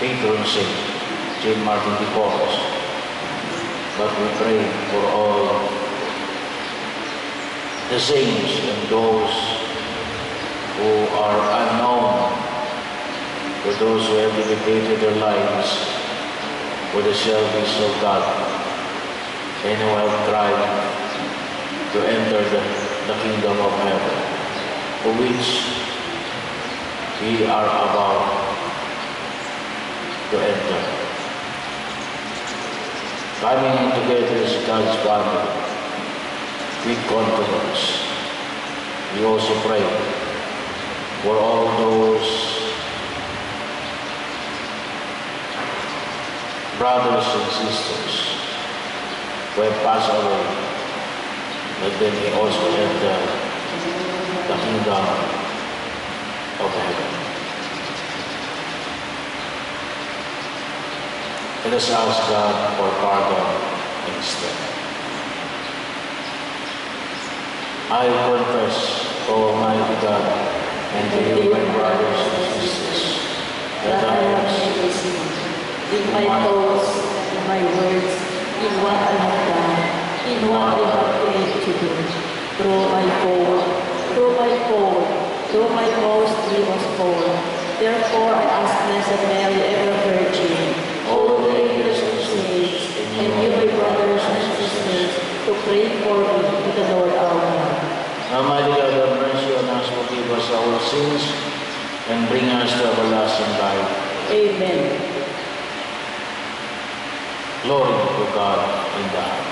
patron saint, Saint Martin de Porres. But we pray for all the saints and those who are unknown, for those who have dedicated their lives for the service of God and who have tried to enter the, the kingdom of heaven, for which we are about to enter. Coming together as God's family with confidence, we also pray for all those brothers and sisters who have passed away, that they may also enter the kingdom of heaven. Let us ask God for pardon instead. I confess, O Almighty God, and to you, my brothers and sisters, that I have sinned in my thoughts, in my words, in what I have done, in what I have failed to do, through my fault, through my fault, through my most grievous fault. Therefore I ask Blessed Mary, ever pray for me to the Lord our God. Almighty God, have mercy on us, forgive us our sins, and bring us to everlasting life. Amen. Glory to God in the highest.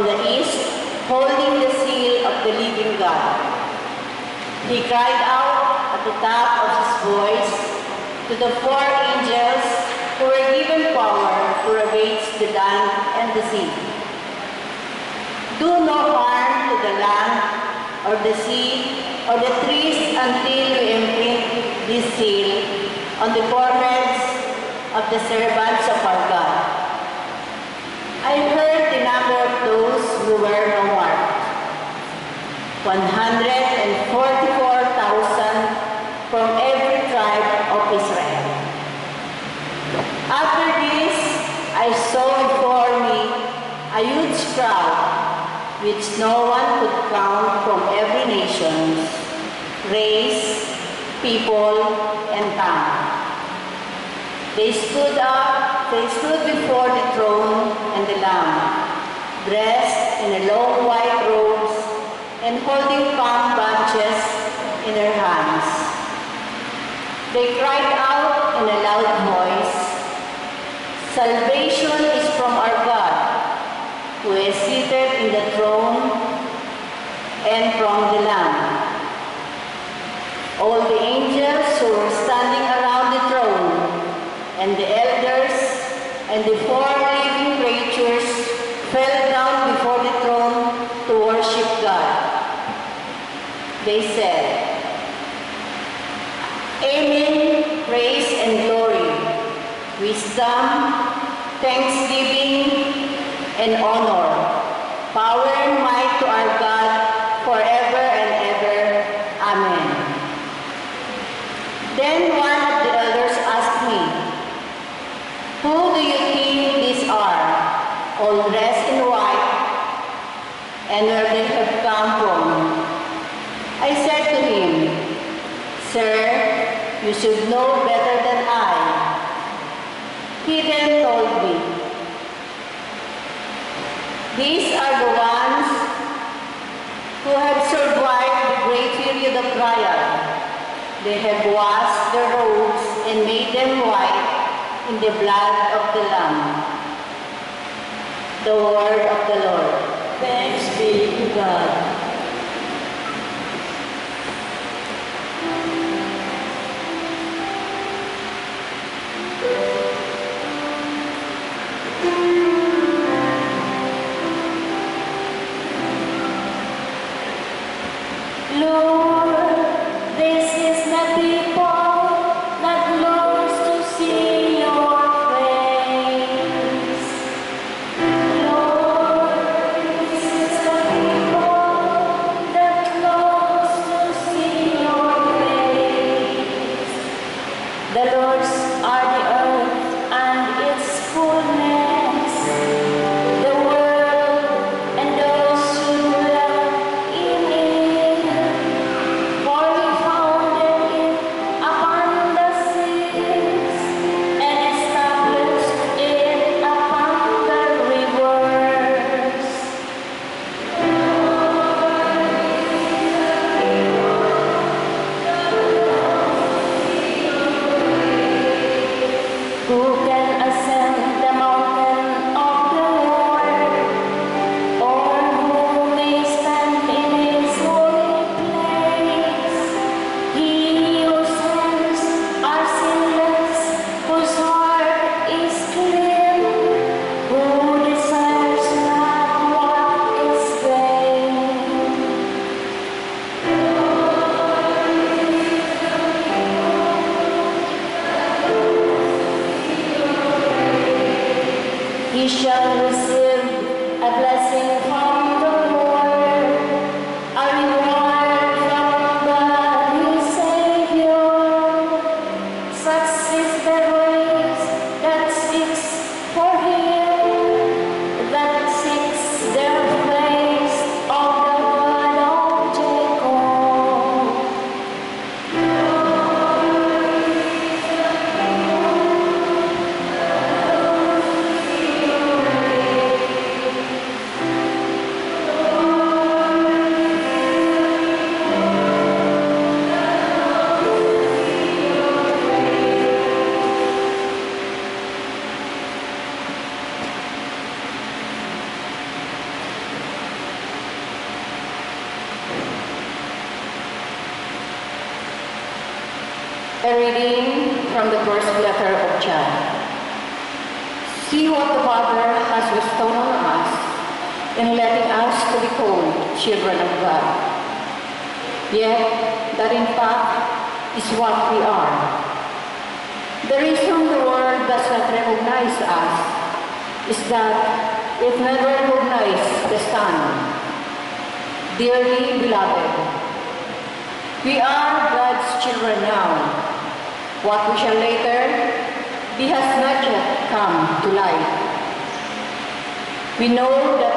From the east, holding the seal of the living God. He cried out at the top of his voice to the four angels who were given power to ravage the land and the sea. Do no harm to the land or the sea or the trees until you imprint this seal on the foreheads of the servants of our God. I heard the number those who were no marked. 144,000 from every tribe of Israel. After this, I saw before me a huge crowd which no one could count from every nation, race, people, and tongue. They stood up, they stood before the throne and the Lamb, dressed in a long white robes and holding palm branches in their hands. They cried out in a loud voice, Salvation is from our God, who is seated in the throne and from the Lamb. All the angels who were wisdom, thanksgiving, and honor, power and might to our God forever and ever. Amen. Then one of the elders asked me, Who do you think these are, all dressed in white, and where they have come from? I said to him, Sir, you should know better than I. He then told me, These are the ones who have survived the great period of trial. They have washed their robes and made them white in the blood of the Lamb. The word of the Lord. Thanks be to God. Lord,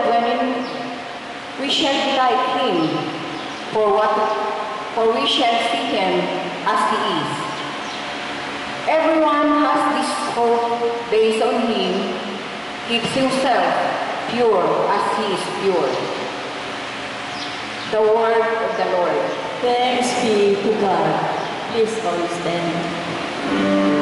when we shall like Him, for what for we shall see Him as He is. Everyone has this hope based on Him, keeps himself pure as He is pure. The word of the Lord. Thanks be to God. Please all stand.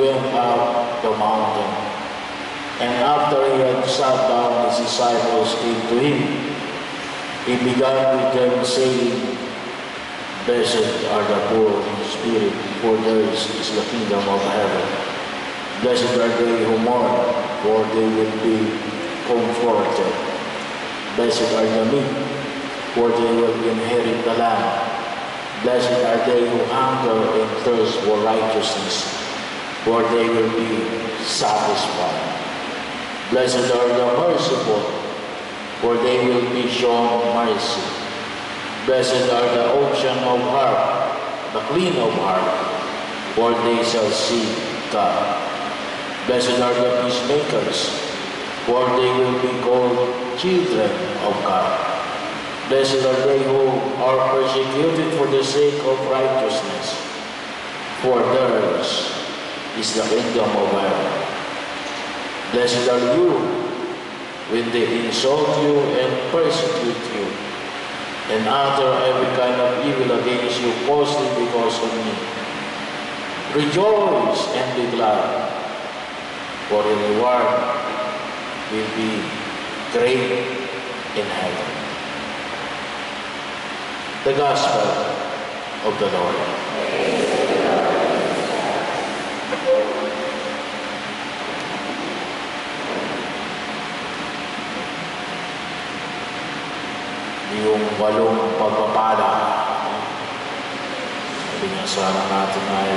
Went up the mountain. And after he had sat down, his disciples came to him. He began with them, saying, Blessed are the poor in spirit, for theirs is the kingdom of heaven. Blessed are they who mourn, for they will be comforted. Blessed are the meek, for they will inherit the land. Blessed are they who hunger and thirst for righteousness, for they will be satisfied. Blessed are the merciful, for they will be shown mercy. Blessed are the ocean of heart, the clean of heart, for they shall see God. Blessed are the peacemakers, for they will be called children of God. Blessed are they who are persecuted for the sake of righteousness, for theirs is the kingdom of heaven. Blessed are you when they insult you and persecute you, and utter every kind of evil against you falsely because of me. Rejoice and be glad, for your reward will be great in heaven. The Gospel of the Lord. Yung walong pagpapala. Sabi niya, sana natin ay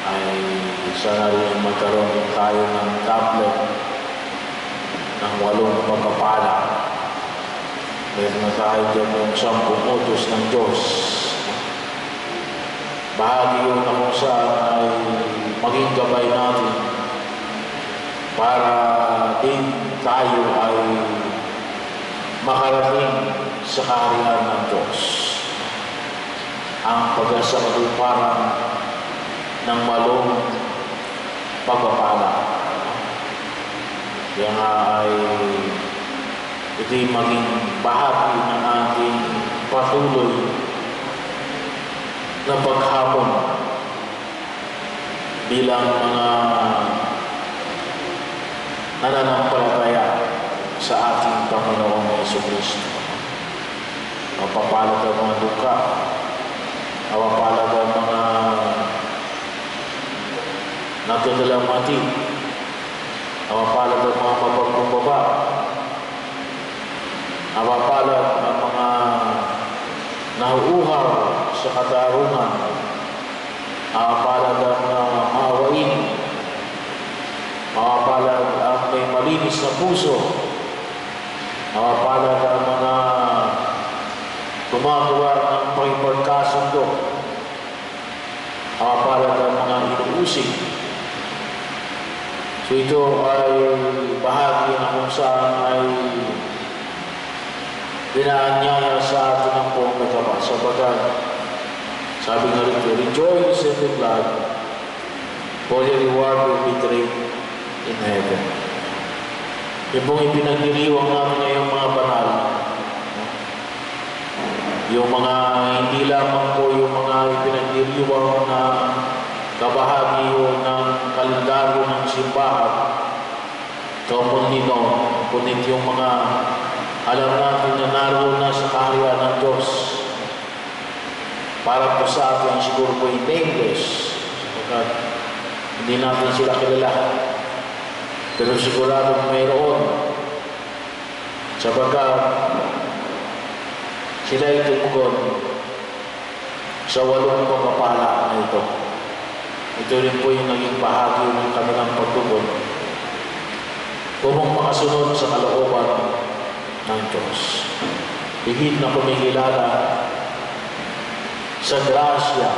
ay sana rin magkaroon tayo ng tablet ng walong pagpapala. Meron na tayo dyan yung sampung utos ng Diyos. Bahagi yun na kung ay maging gabay natin para din tayo ay makarating sa kaharian ng Diyos. ang pag-asa katuparan ng malong pagpapala. Kaya nga ay ito'y maging bahagi ng ating patuloy na paghapon bilang mga nananampalataya sa ating Panginoong Yeso Kristo. Mapapalad ang mga duka, mapapalad ang mga nagdadalamati, mapapalad ang mga mapagkumbaba, mapapalad ang mga nahuuhaw sa katarungan, mapapalad ang mga maawain, mapapalad ang may malinis na puso, mapapalad ang mga gumagawa ng pagpagkasundo, mapapalad ang mga inuusig. So ito ay bahagi na kung saan ay binaanyaya sa atin ang buong nagkaba. Sabagat, sabi nga rito, rejoice and be glad, for your reward will be great in heaven. Yung pong ipinagdiriwang namin ngayong mga banal, yung mga hindi lamang po yung mga ipinagdiriwang na kabahagi ng kalendaryo ng simbahan, Common nino, kundi yung mga alam natin na naroon na sa kaharian ng Diyos. Para po sa atin siguro po yung nameless. Sapagkat hindi natin sila kilala. Pero sigurado mayroon. Sapagkat sila ay tumugon sa walong pagpapala na ito. Ito rin po yung naging bahagi ng kanilang pagtugon upang makasunod sa kalooban ng Diyos. Higit na kumikilala sa grasya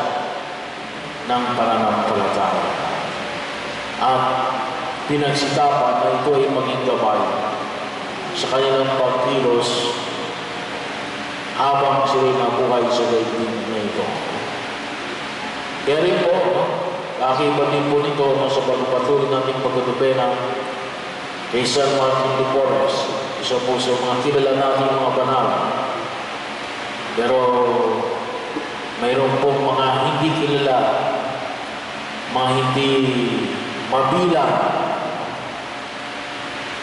ng pananampalataya. At pinagsikapan na ito ay maging gabay sa kanilang pagkilos habang sila nabuhay sa daigdig na ito. Kaya rin po, no? kakibat din po nito no, sa pagpatuloy nating pagkatupena kay San Martin de Porres, isa po sa mga kilala natin mga banal. Pero mayroon pong mga hindi kilala, mga hindi mabilang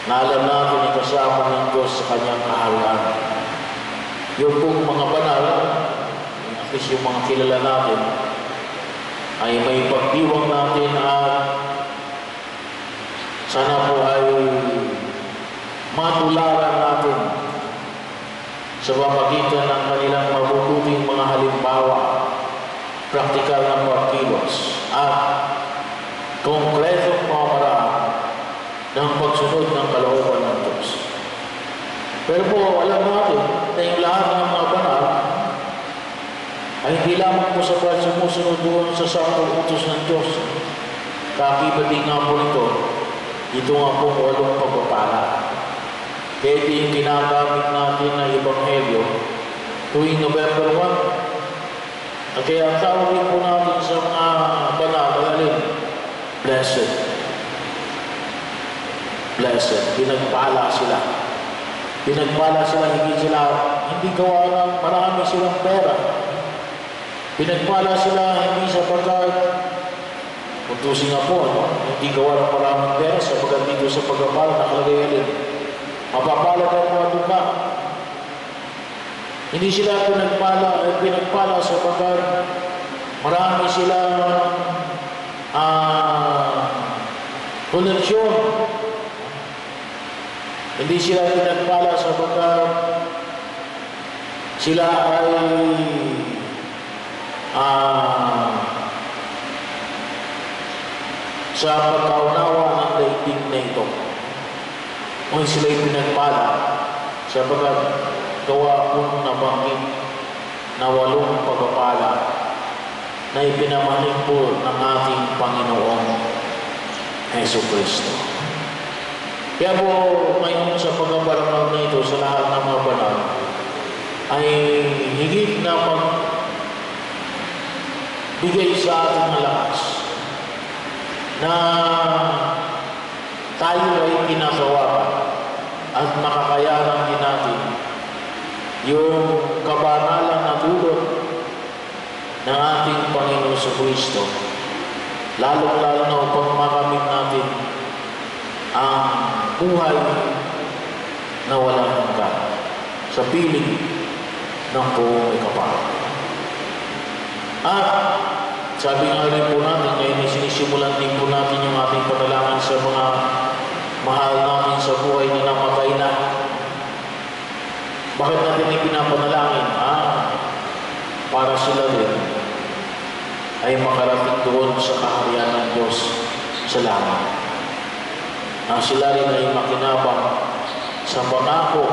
na alam natin ay kasama ng Diyos sa kanyang kaharian. Yung pong mga banal, at least yung mga kilala natin, ay may pagdiwang natin at sana po ay matularan natin sa pamagitan ng kanilang mabubuting mga halimbawa, praktikal na pagkilos, at konkretong pamamaraan ng pagsunod ng kalooban ng Diyos. Pero po, alam natin na yung lahat ng mga banal ay hindi lamang po sa pag sumusunod doon sa saktong utos ng Diyos. Kakibati nga po nito, ito nga po walong pagpapala. Kaya ito yung ginagamit natin na Ebanghelyo tuwing November 1. At kaya ang tawagin po natin sa mga banal, ay alin? Blessed. Blessed. Pinagpala sila. Pinagpala sila, hindi sila, hindi gawa ng marami silang pera. Pinagpala sila hindi sapagkat Kuntusin nga po, ano? hindi gawa ng maraming pera sapagkat dito sa pagpapala nakalagay alin. Mapapala daw mga duka. Hindi sila pinagpala, eh, pinagpala sapagkat marami sila ah koneksyon. Hindi sila pinagpala sapagkat sila ay ah sa pagkaunawa ng daigdig na ito. Kung sila'y pinagpala, sabagat gawa kong nabanggit na walong pagpapala na ipinamanig po ng ating Panginoong Heso Kristo. Kaya po ngayon sa pagkabarangal na sa lahat ng mga banal ay higit na pag bigay sa atin ng lakas na tayo ay kinakawakan at makakayanan din natin yung kabanalan na dulot ng ating Panginoon sa Kristo. Lalong-lalo na upang makamit natin ang buhay na walang hanggan sa piling ng buong kapal. At sabi nga rin po natin, ngayon ay sinisimulan din po natin yung ating panalangin sa mga mahal namin sa buhay na namatay na. Bakit natin ay pinapanalangin? Ah, para sila rin ay makarating doon sa kaharian ng Diyos sa langit. Na sila rin ay makinabang sa pangako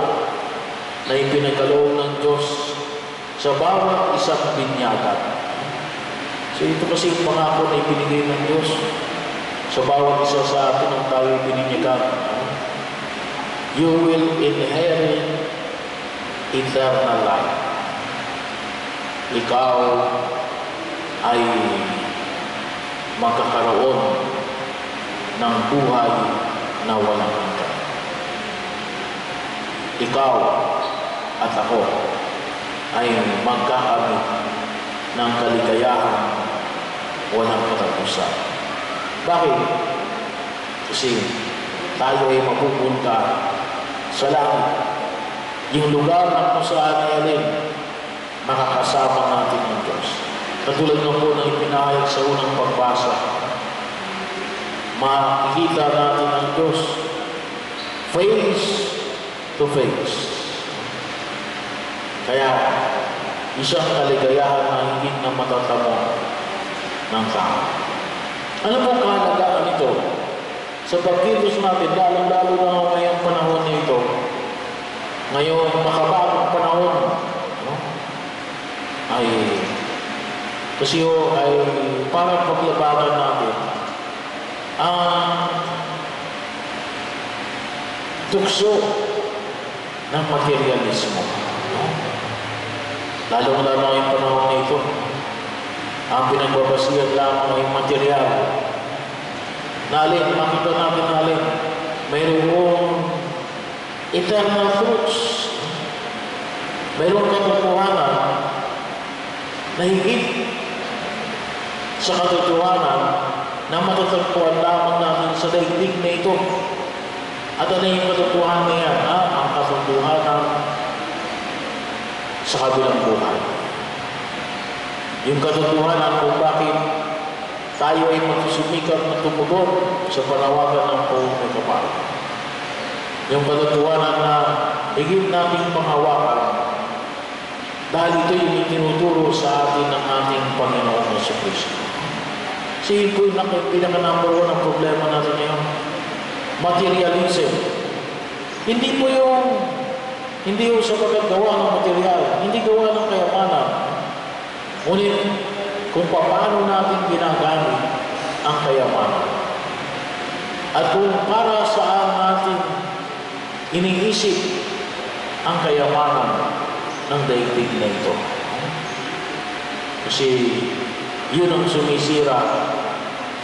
na ipinagkaloob ng Diyos sa bawat isang binyagan. So ito kasi yung pangako na ibinigay ng Diyos sa bawat isa sa atin ang tayo bininyagan. You will inherit eternal life. Ikaw ay magkakaroon ng buhay na walang hanggan. Ikaw at ako ay magkakamit ng kaligayahan walang katapusan. Bakit? Kasi tayo ay mapupunta sa langit. Yung lugar na kung saan ay alin, makakasama natin ng Diyos. Katulad ng po ng ipinahayag sa unang pagbasa, makikita natin ang Diyos face to face. Kaya, isang kaligayahan na hindi na matatamo ng tao. Ano pong kahalagaan nito? Sa pagkilos natin, lalong-lalo na ngayong panahon na ito, ngayong makabagong panahon, no? ay kasi o ay parang paglabanan natin ang tukso ng materialismo. No? Lalong-lalo ngayong panahon na ito, ang pinagbabasihan lamang ay material. Nalin, makita natin nalin, mayroong eternal truths. Mayroong katotohanan na higit sa katotohanan na matatagpuan lamang natin sa daigdig na ito. At ano yung katotohanan na yan? Ah, ang katotohanan sa kabilang buhay. Yung katotohanan kung bakit tayo ay magsusumikap na tumugon sa panawagan ng may kapal. Yung katotohanan na higit nating panghawakan dahil ito yung itinuturo sa atin ng ating Panginoon na sa Kristo. Yun po yung pinaka-number one ang problema natin ngayon. Materialism. Hindi po yung hindi yung sapagkat gawa ng material, hindi gawa ng kayamanan. Ngunit kung paano natin ginagamit ang kayamanan. At kung para saan natin iniisip ang kayamanan ng daigdig na ito. Kasi yun ang sumisira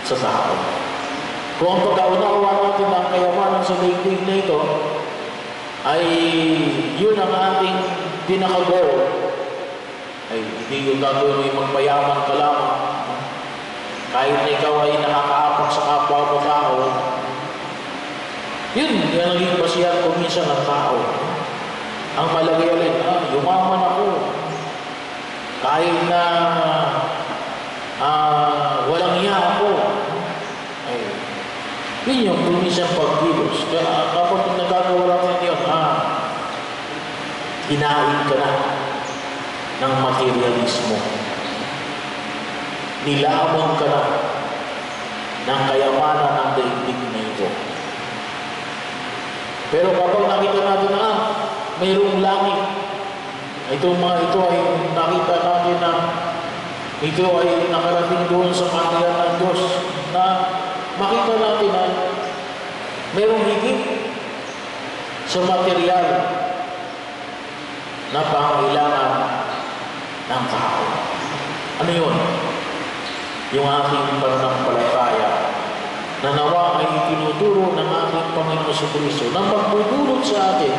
sa tao. Kung ang pagkaunawa natin ng kayamanan sa daigdig na ito, ay yun ang ating pinaka-goal ay hindi yung gagawin magpayaman ka lamang. Kahit na ikaw ay nakakaapak sa kapwa mo tao, yun, yan ang naging basihan ko minsan ng tao. Ang malagay ulit, ah, yumaman ako. Kahit na ah, walang iya ako. Ay, yun yung kumisang pagkilos. Kaya kapag nagagawa natin yun, ah, hinain ka na ng materialismo. Nilamon ka na ng kayamanan ng daigdig na ito. Pero kapag nakita natin na ah, mayroong langit, ito mga ito ay nakita natin na ito ay nakarating doon sa kaharian ng Diyos na makita natin na mayroong higit sa material na pangailangan ng tao. Ano yun? yung ating pananampalataya na nawa ay tinuturo ng ating Panginoon sa Kristo na magdudulot sa atin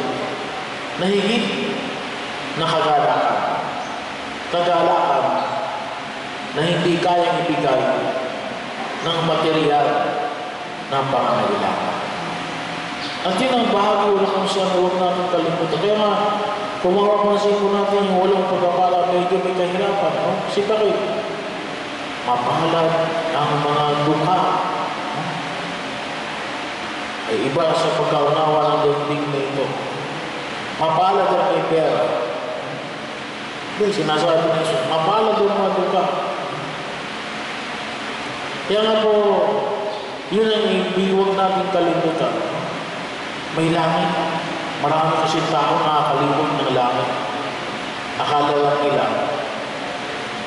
na higit na kagalakan. Kagalakan na hindi kayang ibigay ng material ng pangangailangan. At yun ang bahagi ulo kung saan huwag natin kalimutan. Kaya nga, kung makapansin po natin yung walang pagkakala, medyo may kahirapan. No? Si bakit? Mapalad ang mga dukha. Ay iba sa pagkaunawa ng daigdig na ito. Mapalad ang may pera. Hindi, sinasabi ni Jesus, mapalad ang mga dukha. Kaya nga po, yun ang hindi huwag natin kalimutan. May langit. Marami kasi tao nakakalimot ng langit. Akala lang nila,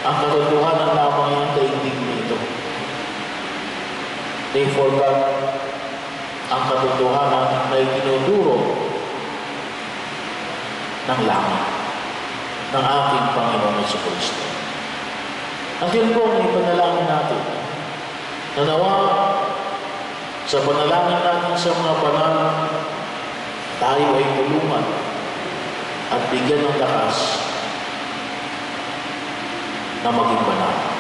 ang katotohanan lamang yung daigdig nito. They forgot ang katotohanan na itinuturo ng langit ng ating Panginoon sa Kristo. At yun po ang ipanalangin natin. Na nawa sa panalangin natin sa mga banal, tayo ay tulungan at bigyan ng lakas na maging banal.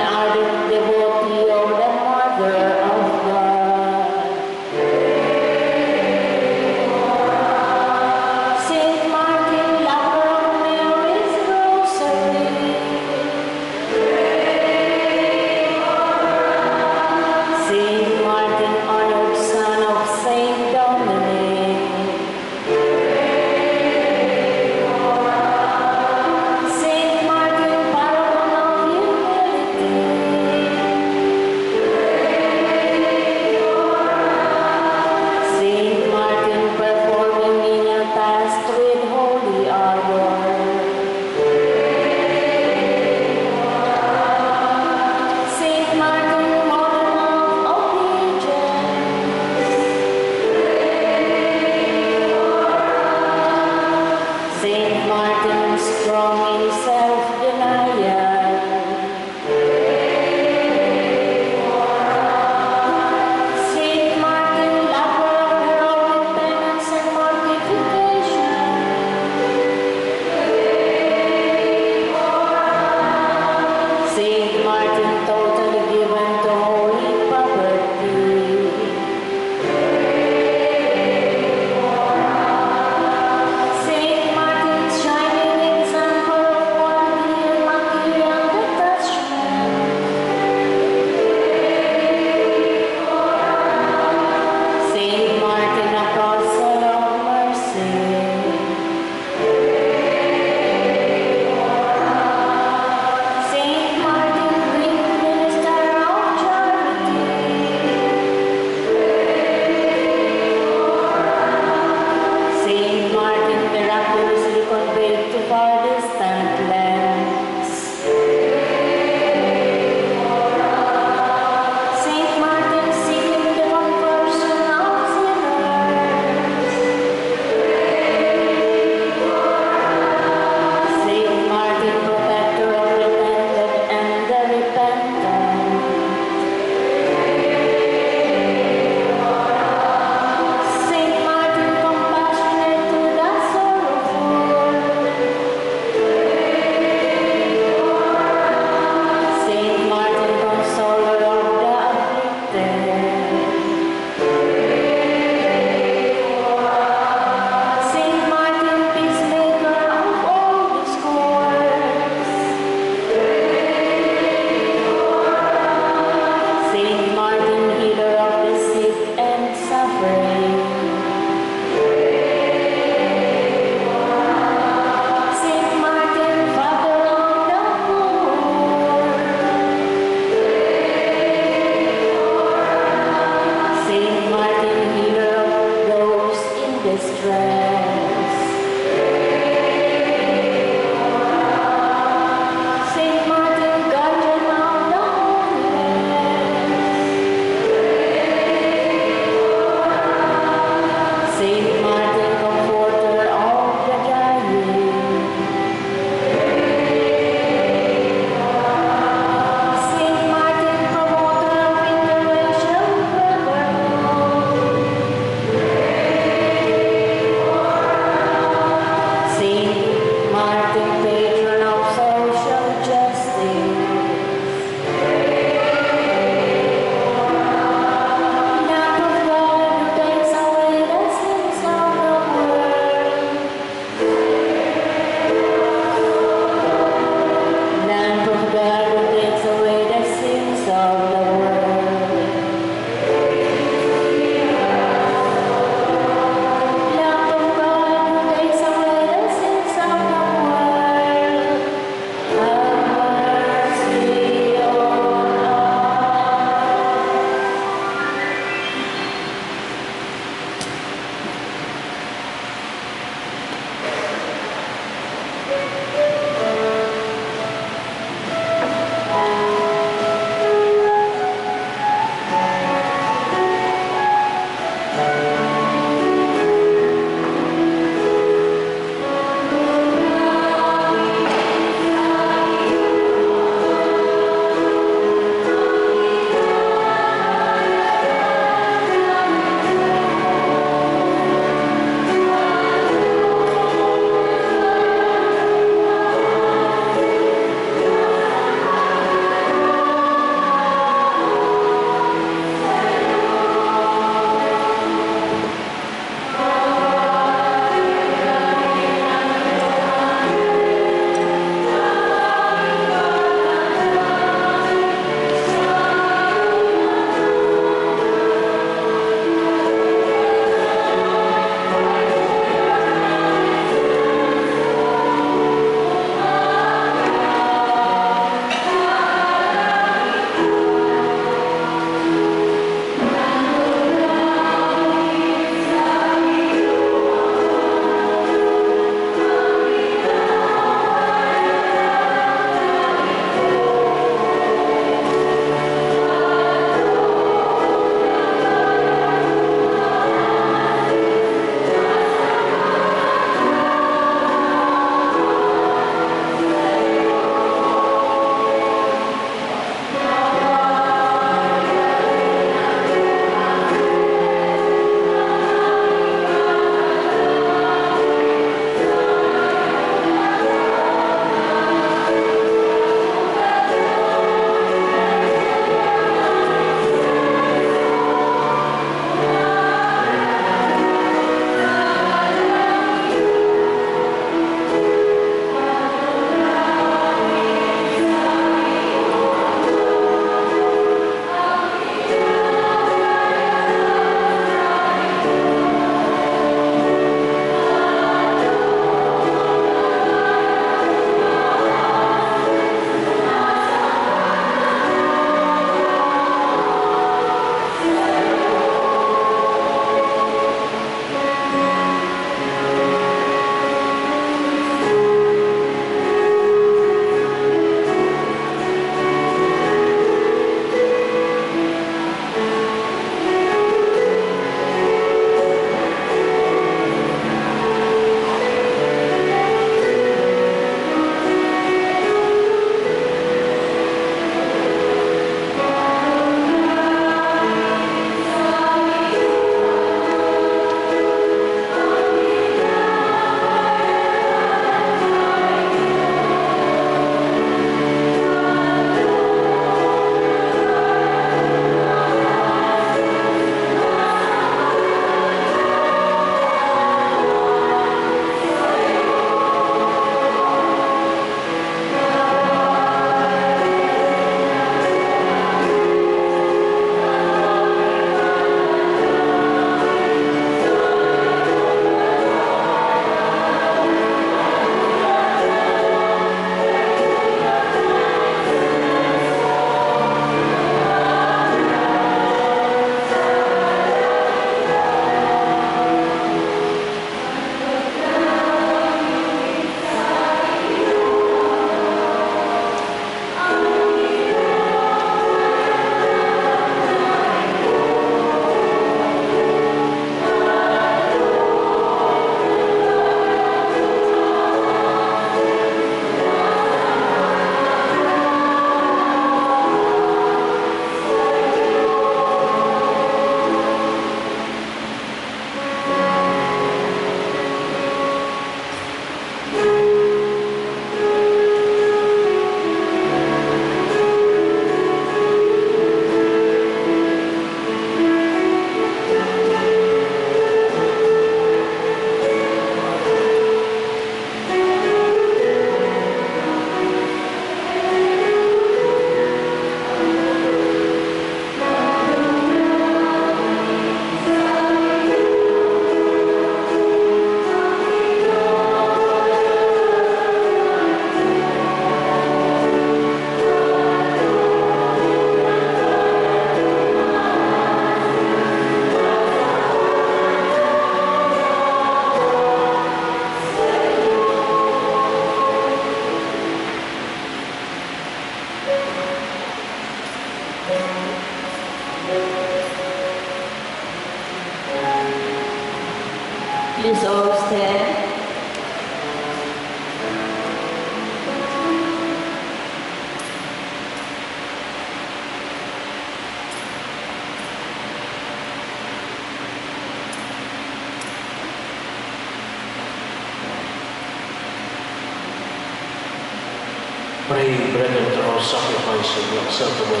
Sacrifice will be acceptable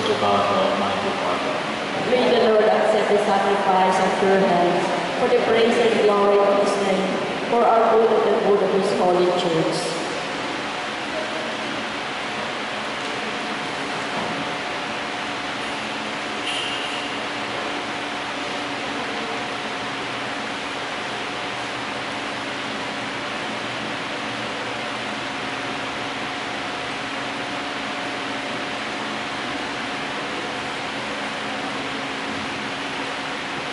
Almighty Father. May the Lord accept the sacrifice of your hands for the praise and glory of his name, for our good and the good of his holy church.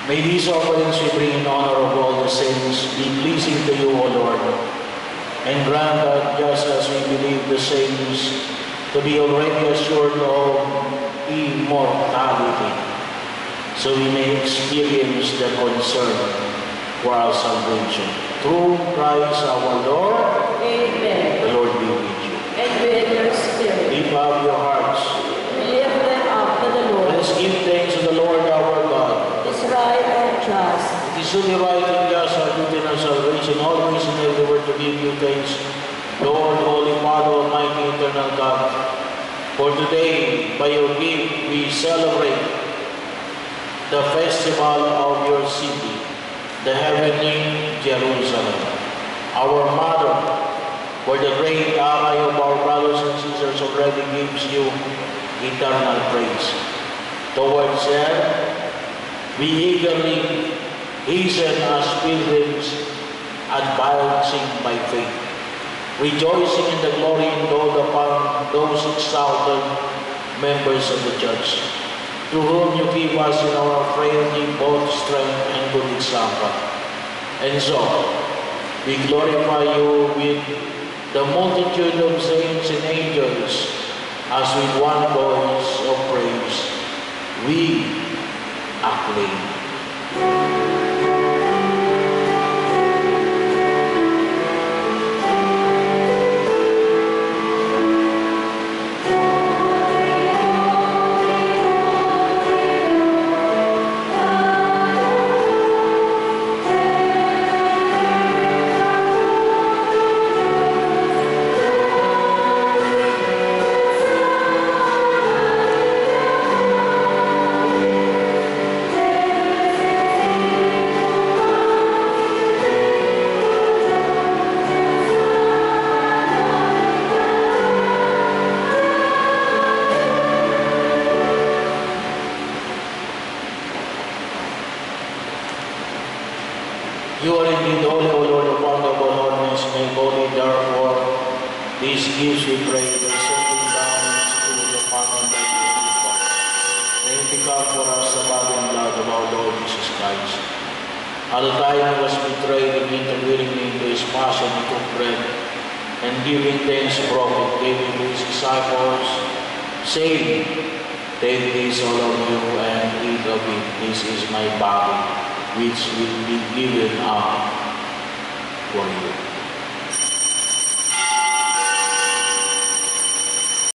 May these offerings we bring in honor of all the saints be pleasing to you, O Lord, and grant that just as we believe the saints to be already assured of immortality, so we may experience the concern for our salvation. Through Christ our Lord, Amen. the Lord be with you. And with your spirit, Lift up your hearts. we lift them up to the Let Lord. us give thanks to the Lord our God. It's right and truly right and just our duty and our salvation, always and everywhere to give you thanks, Lord, Holy Father, Almighty, Eternal God. For today, by your gift, we celebrate the festival of your city, the heavenly Jerusalem. Our Mother, for the great ally of our brothers and sisters already gives you eternal praise. Towards her, we eagerly hasten as pilgrims advancing by faith, rejoicing in the glory and endowed upon those exalted members of the church, to whom you give us in our frailty both strength and good example. And so, we glorify you with the multitude of saints and angels, as with one voice of praise, we acclaim.